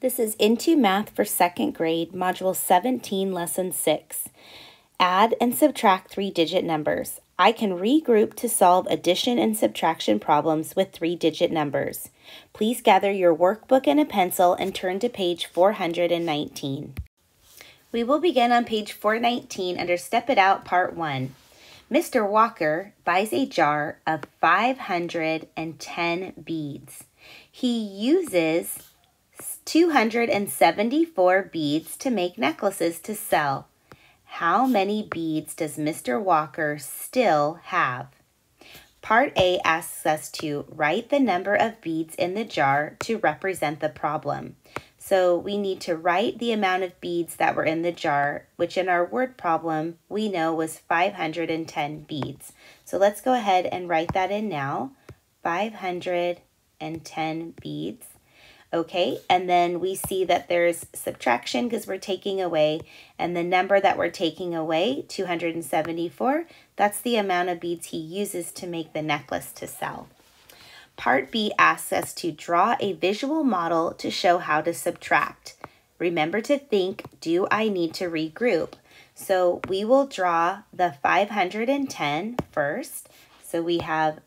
This is Into Math for second grade, Module 17, Lesson 6. Add and subtract three-digit numbers. I can regroup to solve addition and subtraction problems with three-digit numbers. Please gather your workbook and a pencil and turn to page 419. We will begin on page 419 under Step It Out Part 1. Mr. Walker buys a jar of 510 beads. He uses 274 beads to make necklaces to sell. How many beads does Mr. Walker still have? Part A asks us to write the number of beads in the jar to represent the problem. So we need to write the amount of beads that were in the jar, which in our word problem we know was 510 beads. So let's go ahead and write that in now. 510 beads. Okay, and then we see that there's subtraction because we're taking away, and the number that we're taking away, 274, that's the amount of beads he uses to make the necklace to sell. Part B asks us to draw a visual model to show how to subtract. Remember to think, do I need to regroup? So we will draw the 510 first. So we have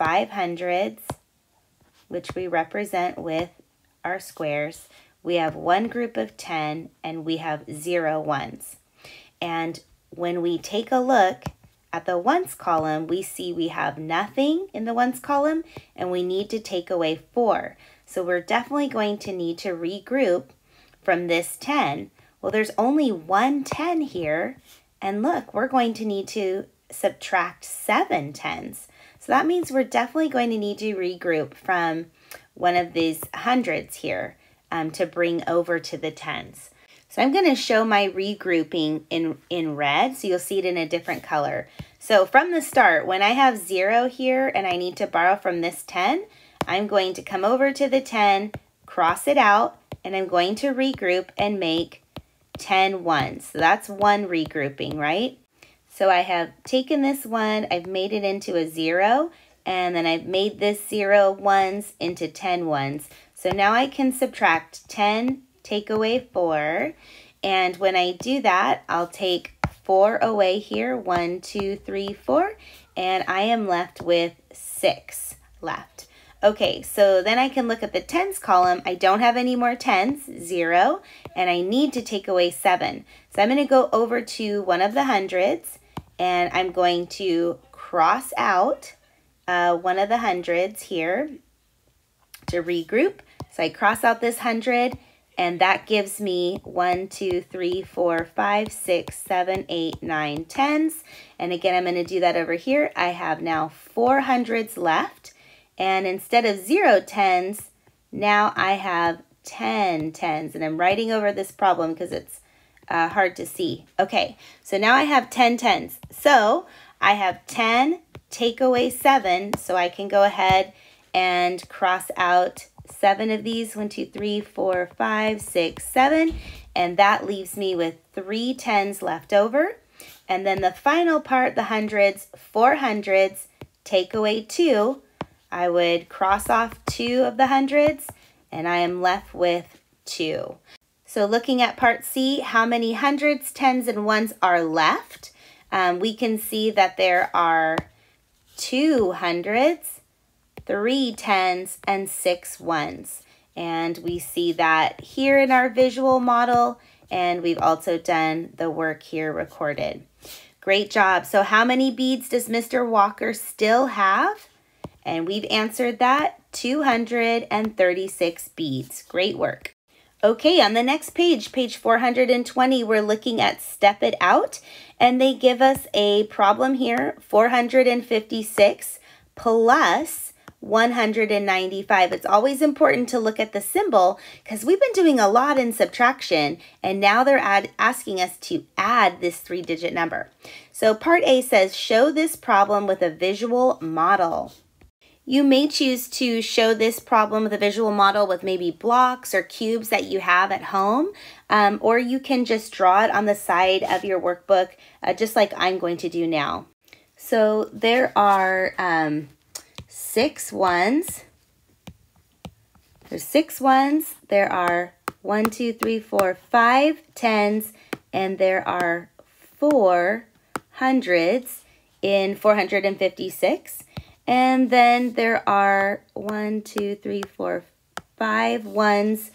500s, which we represent with our squares, we have one group of 10 and we have zero ones. And when we take a look at the ones column, we see we have nothing in the ones column and we need to take away four. So we're definitely going to need to regroup from this 10. Well, there's only one 10 here. And look, we're going to need to subtract seven tens. So that means we're definitely going to need to regroup from one of these hundreds here um, to bring over to the tens. So I'm going to show my regrouping in, in red, so you'll see it in a different color. So from the start, when I have 0 here and I need to borrow from this 10, I'm going to come over to the 10, cross it out, and I'm going to regroup and make 10 ones. So that's one regrouping, right? So I have taken this one, I've made it into a 0, and then I've made this 0 ones into 10 ones. So now I can subtract 10, take away 4, and when I do that, I'll take 4 away here, One, two, three, four, and I am left with 6 left. Okay, so then I can look at the tens column. I don't have any more tens, 0, and I need to take away 7. So I'm going to go over to one of the hundreds, and I'm going to cross out uh, one of the hundreds here to regroup. So I cross out this hundred and that gives me one, two, three, four, five, six, seven, eight, nine, tens. And again, I'm going to do that over here. I have now four hundreds left. And instead of zero tens, now I have 10 tens. And I'm writing over this problem because it's uh, hard to see. Okay, so now I have 10 tens. So I have 10 take away 7, so I can go ahead and cross out 7 of these. 1, 2, 3, 4, 5, 6, 7. And that leaves me with three tens left over. And then the final part, the hundreds, four hundreds, take away 2. I would cross off 2 of the hundreds, and I am left with 2. So looking at part C, how many hundreds, tens, and ones are left? Um, we can see that there are two hundreds, three tens, and six ones. And we see that here in our visual model, and we've also done the work here recorded. Great job. So how many beads does Mr. Walker still have? And we've answered that, 236 beads. Great work. Okay, on the next page, page 420, we're looking at Step It Out, and they give us a problem here, 456 plus 195. It's always important to look at the symbol because we've been doing a lot in subtraction, and now they're add, asking us to add this three-digit number. So part A says, show this problem with a visual model. You may choose to show this problem with a visual model with maybe blocks or cubes that you have at home, um, or you can just draw it on the side of your workbook, uh, just like I'm going to do now. So there are um, six ones. There's six ones. There are one, two, three, four, five tens, and there are four hundreds in 456. And then there are one, two, three, four, five ones.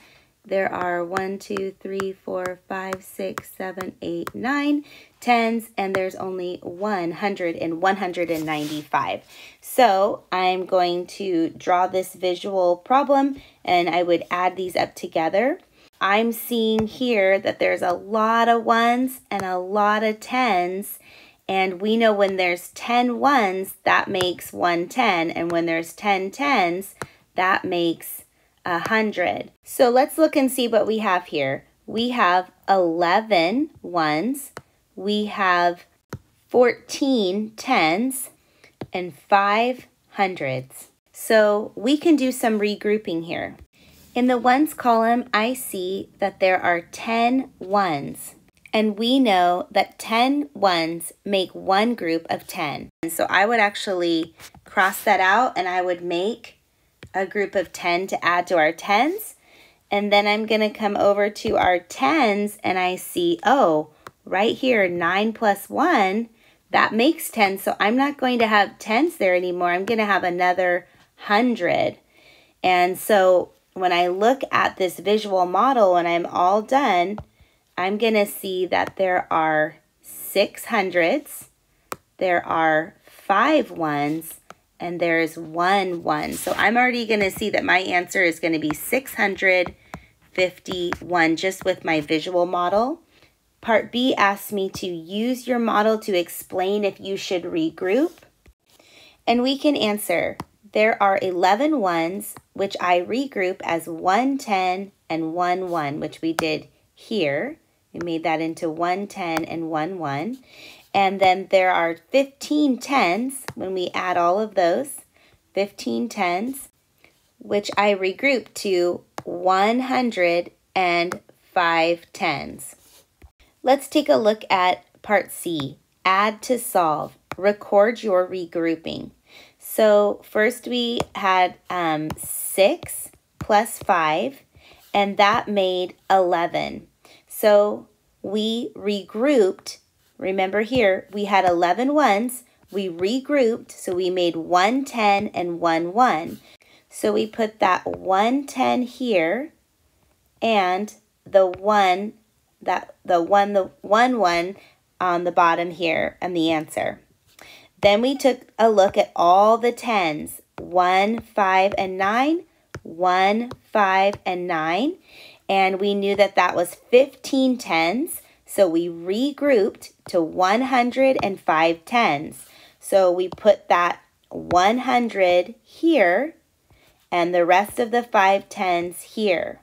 There are one, two, three, four, five, six, seven, eight, nine tens, and there's only 100 and 195. So I'm going to draw this visual problem and I would add these up together. I'm seeing here that there's a lot of ones and a lot of tens and we know when there's 10 ones, that makes 110. And when there's 10 tens, that makes 100. So let's look and see what we have here. We have 11 ones. We have 14 tens and 5 hundreds. So we can do some regrouping here. In the ones column, I see that there are 10 ones. And we know that 10 ones make one group of 10. And so I would actually cross that out and I would make a group of 10 to add to our 10s. And then I'm going to come over to our 10s and I see, oh, right here, 9 plus 1, that makes 10. So I'm not going to have 10s there anymore. I'm going to have another 100. And so when I look at this visual model and I'm all done, I'm going to see that there are six hundreds, there are five ones, and there's one one. So I'm already going to see that my answer is going to be 651 just with my visual model. Part B asks me to use your model to explain if you should regroup. And we can answer, there are 11 ones, which I regroup as 110 and 1 1, which we did here. We made that into 110 and 1 1. And then there are 15 tens when we add all of those, 15 tens, which I regroup to 100 and 5 tens. Let's take a look at part C, add to solve. Record your regrouping. So first we had um, 6 plus 5, and that made 11. So we regrouped. Remember here, we had 11 ones. We regrouped, so we made 110 and 1 1. So we put that 110 here and the 1 that the 1 the 1 1 on the bottom here and the answer. Then we took a look at all the 10s, 1, 5, and 9, 1, 5, and 9 and we knew that that was 15 tens. So we regrouped to 105 tens. So we put that 100 here and the rest of the five tens here.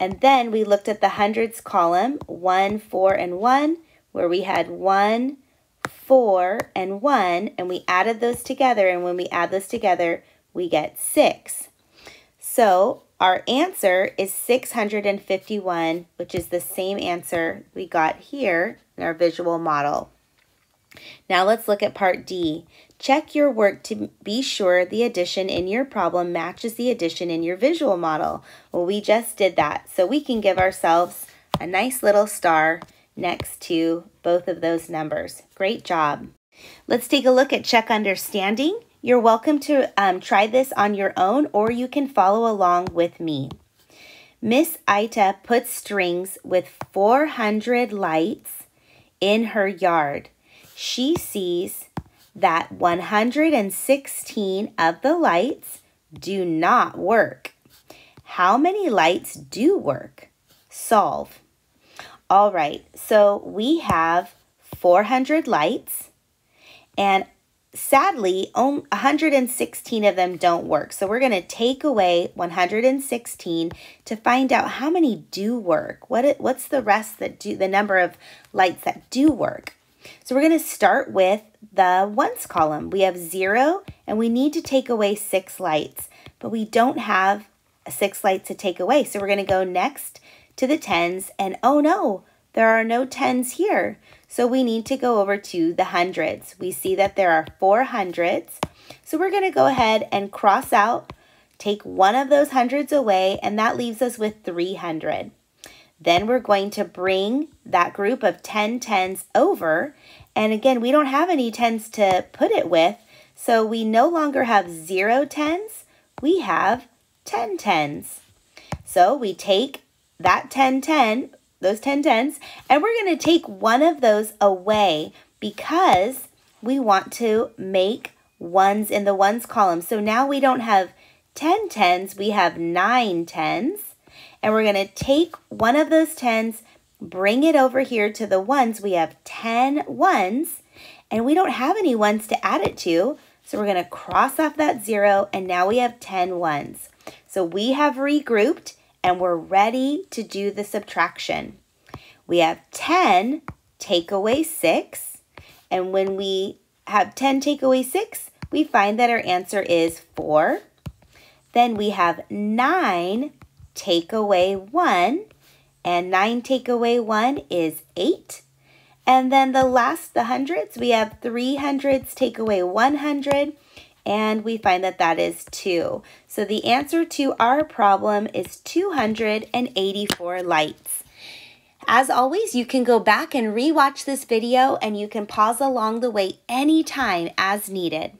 And then we looked at the hundreds column, 1, 4, and 1, where we had 1, 4, and 1, and we added those together. And when we add those together, we get 6. So our answer is 651, which is the same answer we got here in our visual model. Now let's look at part D. Check your work to be sure the addition in your problem matches the addition in your visual model. Well, we just did that, so we can give ourselves a nice little star next to both of those numbers. Great job. Let's take a look at check understanding. You're welcome to um, try this on your own or you can follow along with me. Miss Ita puts strings with 400 lights in her yard. She sees that 116 of the lights do not work. How many lights do work? Solve. All right, so we have 400 lights and sadly, 116 of them don't work. So we're going to take away 116 to find out how many do work. What it, what's the rest that do the number of lights that do work? So we're going to start with the ones column. We have zero and we need to take away six lights, but we don't have six lights to take away. So we're going to go next to the tens and oh no, there are no tens here. So we need to go over to the hundreds. We see that there are four hundreds. So we're going to go ahead and cross out take one of those hundreds away, and that leaves us with 300. Then we're going to bring that group of 10 tens over. And again, we don't have any tens to put it with, so we no longer have zero tens, we have 10 tens. So we take that 10 10, those 10 tens, and we're going to take one of those away because we want to make ones in the ones column. So now we don't have 10 tens, we have 9 tens. And we're going to take one of those tens, bring it over here to the ones. We have 10 ones, and we don't have any ones to add it to. So we're going to cross off that zero, and now we have 10 ones. So we have regrouped, and we're ready to do the subtraction. We have 10 take away 6, and when we have 10 take away 6, we find that our answer is 4. Then we have 9 take away 1, and 9 take away 1 is 8. And then the last, the hundreds, we have three hundreds take away 100, and we find that that is 2. So the answer to our problem is 284 lights. As always, you can go back and rewatch this video and you can pause along the way anytime as needed.